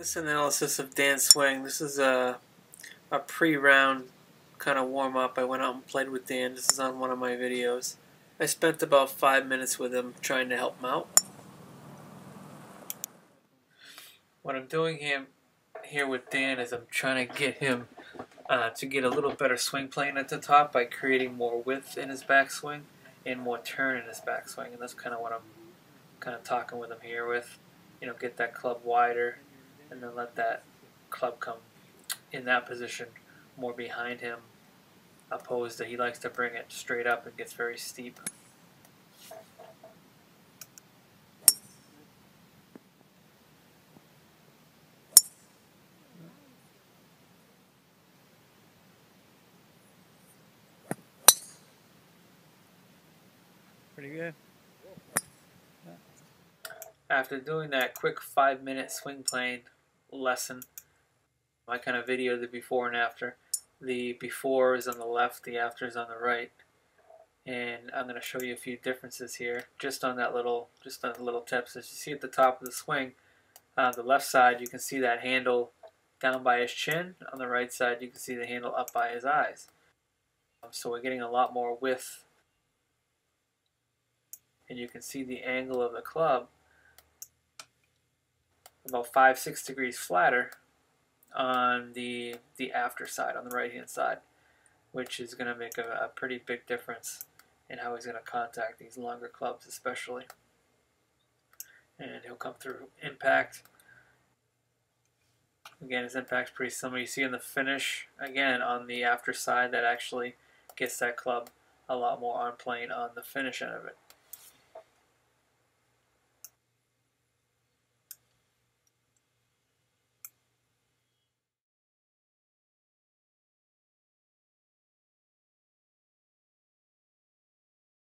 This analysis of Dan's swing. This is a a pre-round kind of warm up. I went out and played with Dan. This is on one of my videos. I spent about five minutes with him trying to help him out. What I'm doing here here with Dan is I'm trying to get him uh, to get a little better swing plane at the top by creating more width in his backswing and more turn in his backswing. And that's kind of what I'm kind of talking with him here with. You know, get that club wider and then let that club come in that position more behind him opposed to he likes to bring it straight up and gets very steep. Pretty good. After doing that quick five minute swing plane lesson, I kind of videoed the before and after. The before is on the left, the after is on the right. And I'm going to show you a few differences here, just on that little, just on the little tips. As you see at the top of the swing, on the left side, you can see that handle down by his chin. On the right side, you can see the handle up by his eyes. Um, so we're getting a lot more width. And you can see the angle of the club about five, six degrees flatter on the the after side, on the right hand side, which is going to make a, a pretty big difference in how he's going to contact these longer clubs, especially. And he'll come through impact. Again, his impact's pretty similar. You see in the finish, again, on the after side, that actually gets that club a lot more on plane on the finish end of it.